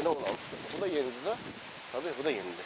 yeni olan. Bu da yeniydi de. Tabii bu da yeniydi.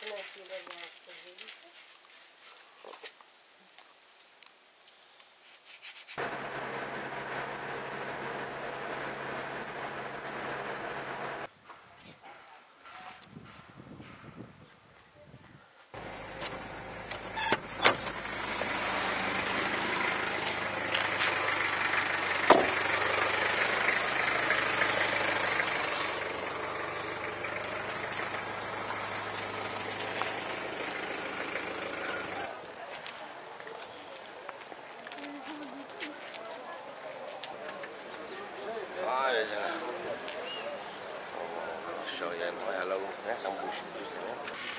кнопки нажал. Ayarlar bu. Ne sen bu işi bilirsin ya.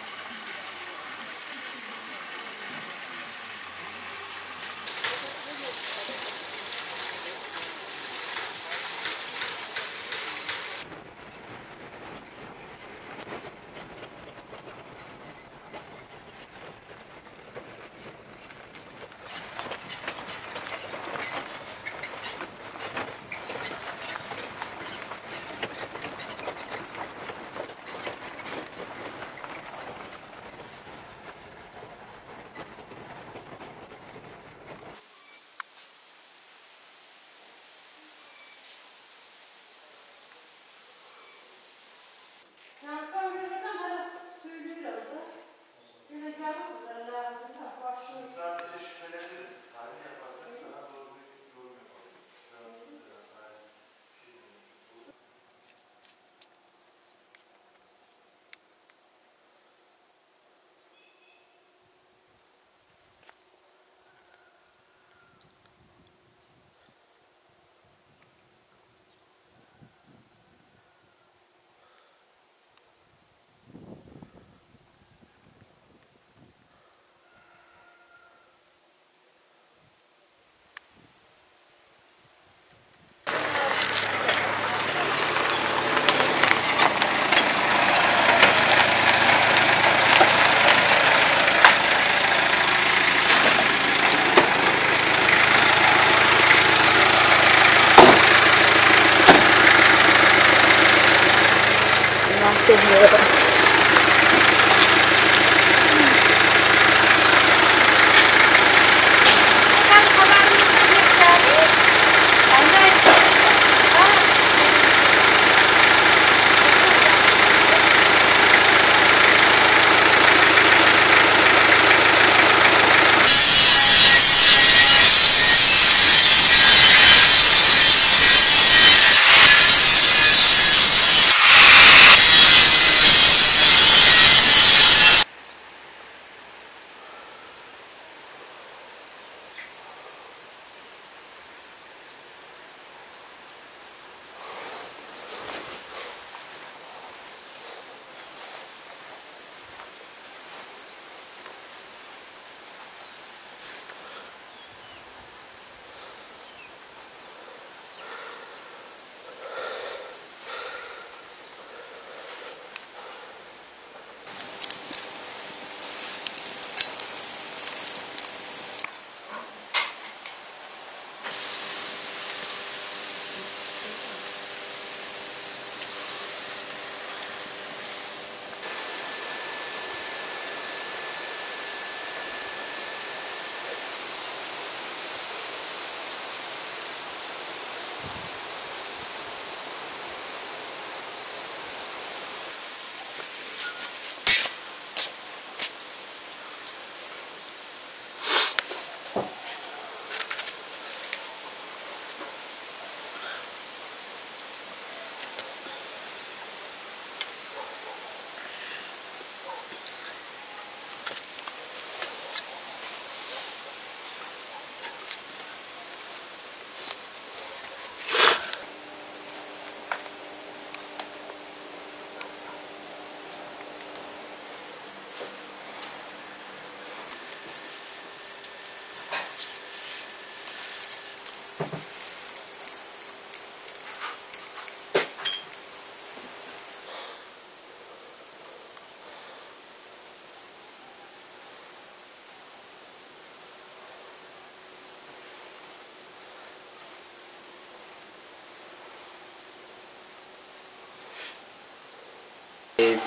Senhor.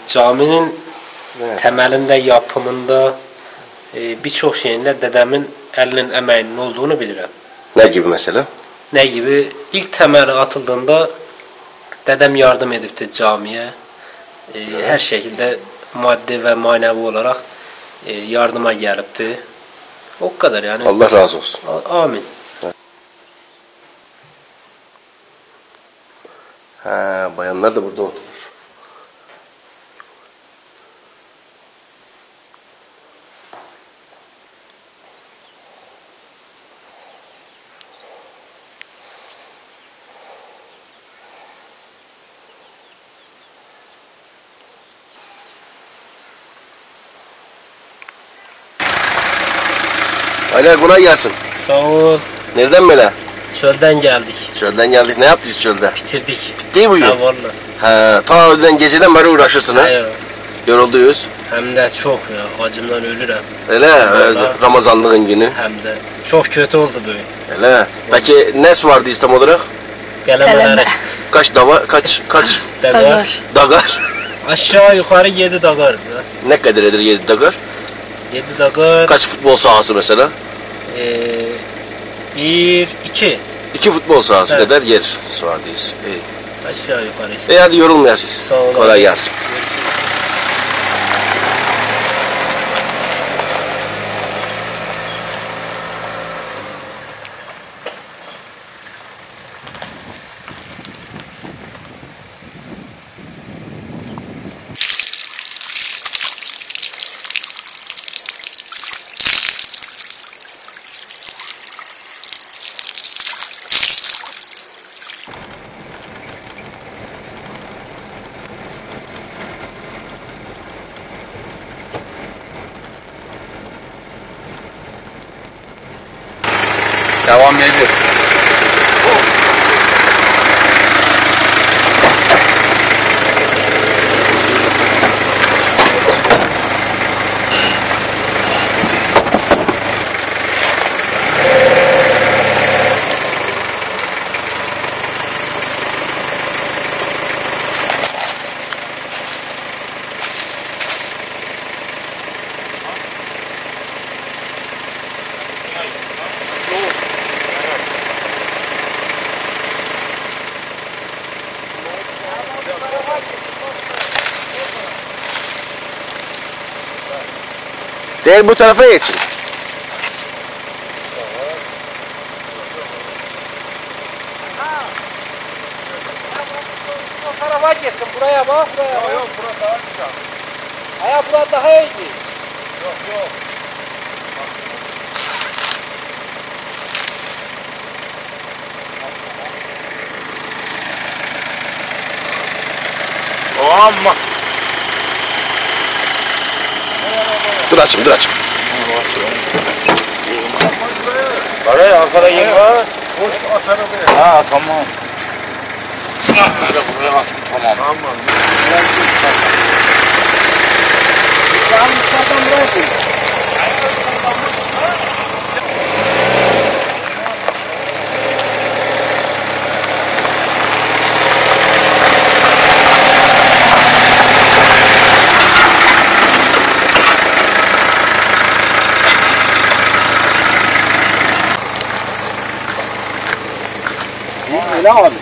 Caminin Hə. təməlində, yapımında, e, bir çox şeyində dədəmin əlinin əməyinin olduğunu bilirəm. Nə kimi məsələ? Nə kimi? İlk təməli atıldığında dədəm yardım edibdi camiyə. E, hə. Hər şəkildə maddi və mənəvi olaraq e, yardıma gəlibdi. O qədər yəni. Allah razı olsun. A amin. Hə, hə bayanlar da burada oturur. Aylar kolay gelsin. Sağ ol. Nereden böyle? Çölden geldik. Çölden geldik. Ne yaptınız çölde? Bitirdik. Değil mi bugün? Ha valla. Ha, ta öden geceden beri uğraşırsın ha. Hayır. Yorulduyuz. Hem de çok ya. Acımdan ölürüm. Öyle Vallahi. e, Ramazanlığın günü. Hem de çok kötü oldu böyle. Öyle. Peki nes vardı İslam olarak? Gelemeleri. Geleme. Kaç dava, kaç kaç Dagar. Dagar. Aşağı yukarı 7 dagar. Ne kadar eder 7 dagar? 7 dagar. Kaç futbol sahası mesela? Ee, 1, 2. İki futbol sahası Evet. kadar yer suadıyız. İyi. Aşağı yukarı işte. E hadi yorulmayasınız. Sağ olun. Kolay gelsin. Görüşürüz. Devam ediyor. Değil bu tarafa geçin. O tarafa geçsin buraya bak buraya. Yok yok bura daha güzel. Aya bura daha iyiydi. O amma. Dur açım dur açım. Oraya arkada yer var. Hoş at arabaya. Ha tamam. Öyle buraya at. Tamam. Tamam. Öyle abi.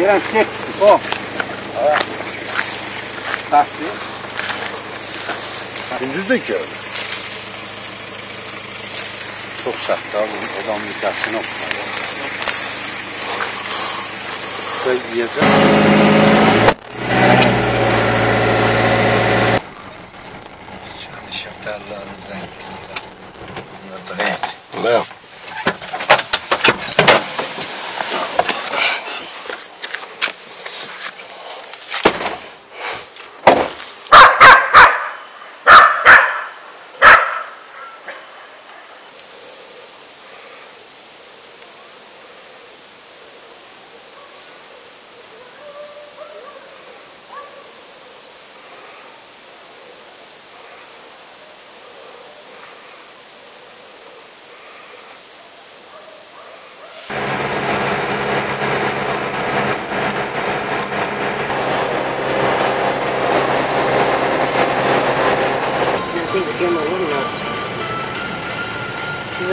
Yeren çek. O. Taksi. Gündüz de ki Çok sert abi. Adam nikahsını okumadı. Ve yiyeceğim.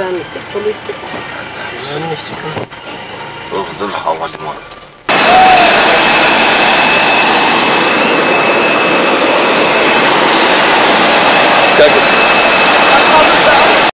زاني كل يستكون زاني يستكون واخدون حوالي مرض